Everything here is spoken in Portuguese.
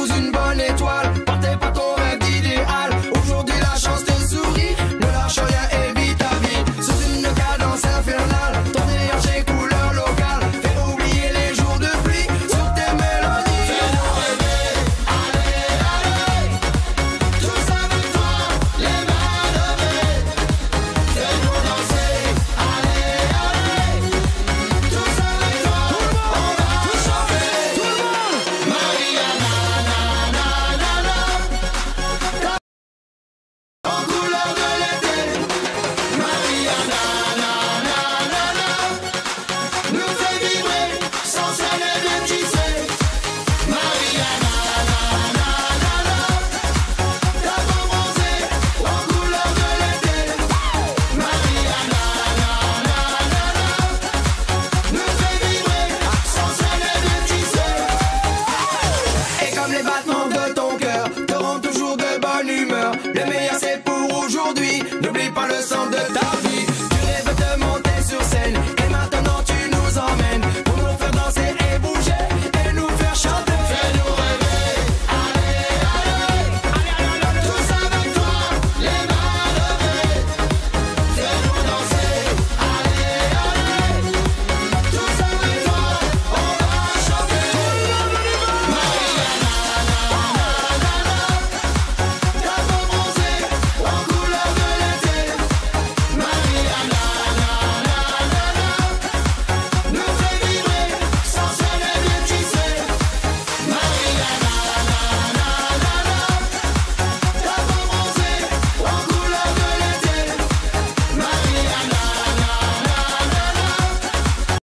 dans une sable, batom,